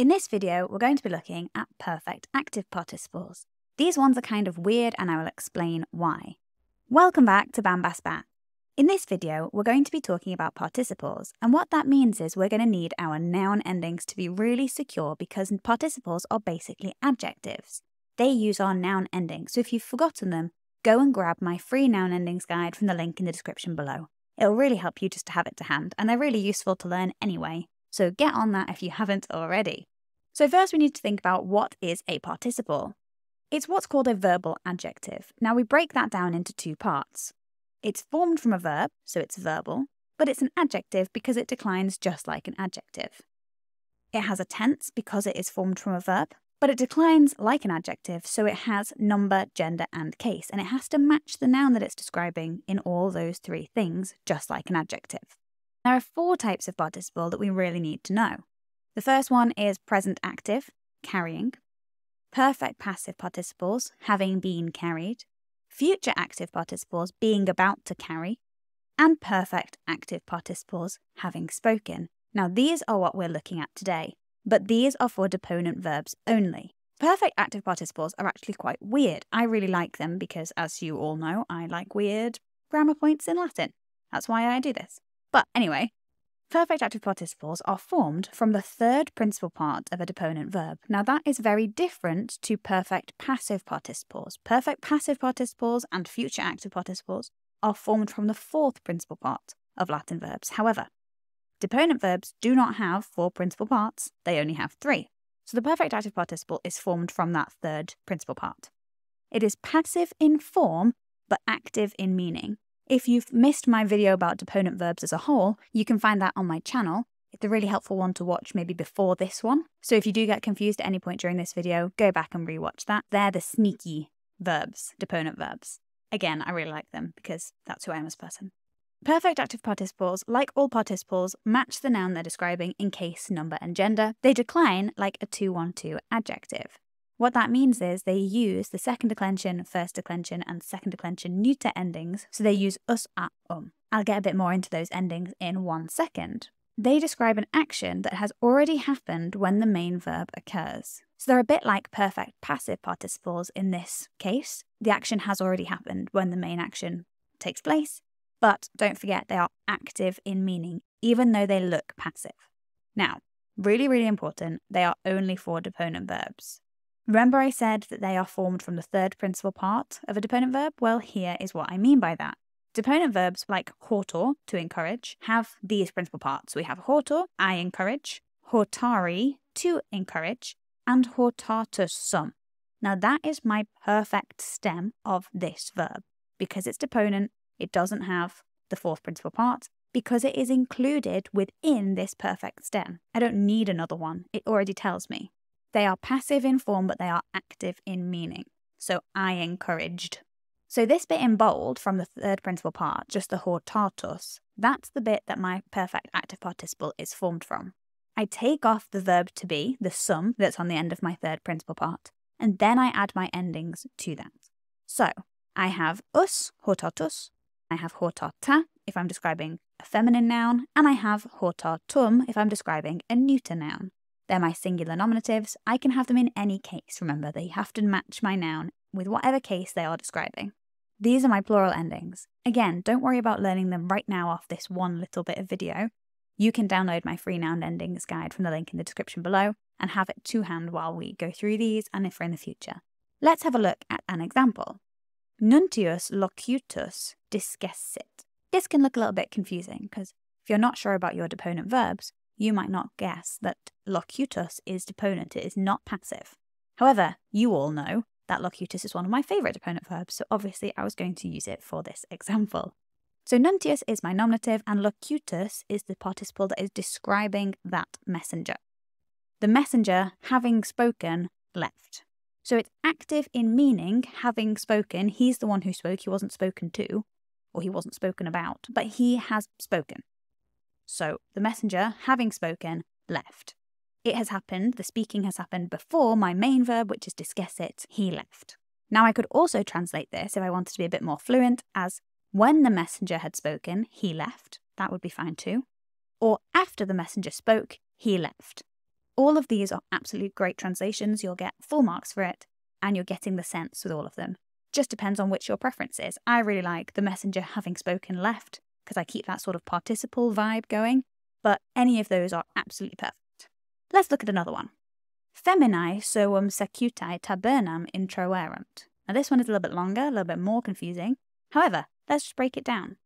In this video, we're going to be looking at perfect active participles. These ones are kind of weird and I will explain why. Welcome back to Bambas Bat. In this video, we're going to be talking about participles, and what that means is we're going to need our noun endings to be really secure because participles are basically adjectives. They use our noun endings, so if you've forgotten them, go and grab my free noun endings guide from the link in the description below. It'll really help you just to have it to hand, and they're really useful to learn anyway, so get on that if you haven't already. So first we need to think about what is a participle. It's what's called a verbal adjective. Now we break that down into two parts. It's formed from a verb, so it's verbal, but it's an adjective because it declines just like an adjective. It has a tense because it is formed from a verb, but it declines like an adjective, so it has number, gender, and case, and it has to match the noun that it's describing in all those three things, just like an adjective. There are four types of participle that we really need to know. The first one is present active, carrying perfect passive participles, having been carried, future active participles, being about to carry, and perfect active participles, having spoken. Now, these are what we're looking at today, but these are for deponent verbs only. Perfect active participles are actually quite weird. I really like them because, as you all know, I like weird grammar points in Latin. That's why I do this. But anyway, Perfect active participles are formed from the third principal part of a deponent verb. Now, that is very different to perfect passive participles. Perfect passive participles and future active participles are formed from the fourth principal part of Latin verbs. However, deponent verbs do not have four principal parts, they only have three. So the perfect active participle is formed from that third principal part. It is passive in form, but active in meaning. If you've missed my video about deponent verbs as a whole, you can find that on my channel. It's a really helpful one to watch maybe before this one. So if you do get confused at any point during this video, go back and rewatch that. They're the sneaky verbs, deponent verbs. Again, I really like them because that's who I am as a person. Perfect active participles, like all participles, match the noun they're describing in case, number, and gender. They decline like a 212 adjective. What that means is they use the second declension, first declension, and second declension neuter endings, so they use us, at, um. I'll get a bit more into those endings in one second. They describe an action that has already happened when the main verb occurs. So they're a bit like perfect passive participles in this case. The action has already happened when the main action takes place, but don't forget they are active in meaning, even though they look passive. Now, really, really important, they are only for deponent verbs. Remember I said that they are formed from the third principal part of a deponent verb? Well, here is what I mean by that. Deponent verbs like hortor, to encourage, have these principal parts. We have hortor, I encourage, hortari, to encourage, and hortatus sum. Now that is my perfect stem of this verb. Because it's deponent, it doesn't have the fourth principal part, because it is included within this perfect stem. I don't need another one, it already tells me. They are passive in form, but they are active in meaning. So I encouraged. So this bit in bold from the third principal part, just the hortatus, that's the bit that my perfect active participle is formed from. I take off the verb to be, the sum that's on the end of my third principal part, and then I add my endings to that. So I have us, hortatus, I have hortata if I'm describing a feminine noun, and I have hortatum if I'm describing a neuter noun. They're my singular nominatives. I can have them in any case. Remember, they have to match my noun with whatever case they are describing. These are my plural endings. Again, don't worry about learning them right now off this one little bit of video. You can download my free noun endings guide from the link in the description below and have it to hand while we go through these and if we're in the future. Let's have a look at an example. Nuntius locutus discessit. This can look a little bit confusing because if you're not sure about your deponent verbs, you might not guess that locutus is deponent, it is not passive. However, you all know that locutus is one of my favourite deponent verbs, so obviously I was going to use it for this example. So nuntius is my nominative, and locutus is the participle that is describing that messenger. The messenger, having spoken, left. So it's active in meaning, having spoken, he's the one who spoke, he wasn't spoken to, or he wasn't spoken about, but he has spoken. So the messenger, having spoken, left. It has happened, the speaking has happened before my main verb, which is discessit, he left. Now I could also translate this if I wanted to be a bit more fluent as when the messenger had spoken, he left. That would be fine too. Or after the messenger spoke, he left. All of these are absolute great translations. You'll get full marks for it, and you're getting the sense with all of them. Just depends on which your preference is. I really like the messenger having spoken left because I keep that sort of participle vibe going, but any of those are absolutely perfect. Let's look at another one. Feminae servum secutae tabernam intraverunt. Now, this one is a little bit longer, a little bit more confusing. However, let's just break it down.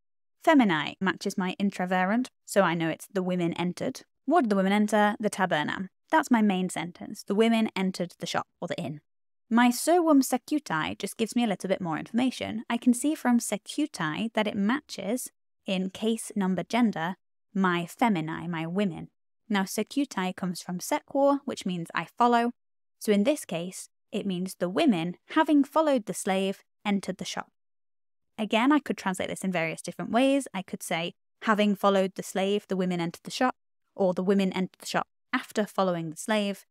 Feminae matches my intraverunt, so I know it's the women entered. What did the women enter? The tabernam. That's my main sentence. The women entered the shop or the inn. My servum secutae just gives me a little bit more information. I can see from secutae that it matches, in case number gender, my feminae, my women. Now, secutae comes from sequor, which means I follow. So in this case, it means the women, having followed the slave, entered the shop. Again, I could translate this in various different ways. I could say, having followed the slave, the women entered the shop, or the women entered the shop after following the slave.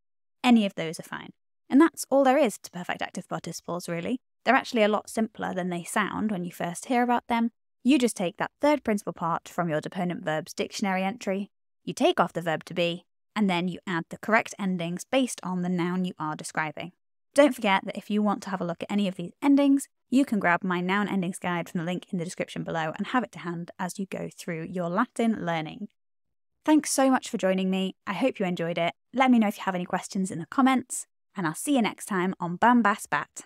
Any of those are fine. And that's all there is to perfect active participles, really. They're actually a lot simpler than they sound when you first hear about them. You just take that third principal part from your deponent verbs dictionary entry, you take off the verb to be, and then you add the correct endings based on the noun you are describing. Don't forget that if you want to have a look at any of these endings, you can grab my noun endings guide from the link in the description below and have it to hand as you go through your Latin learning. Thanks so much for joining me. I hope you enjoyed it. Let me know if you have any questions in the comments, and I'll see you next time on Bambas Bat.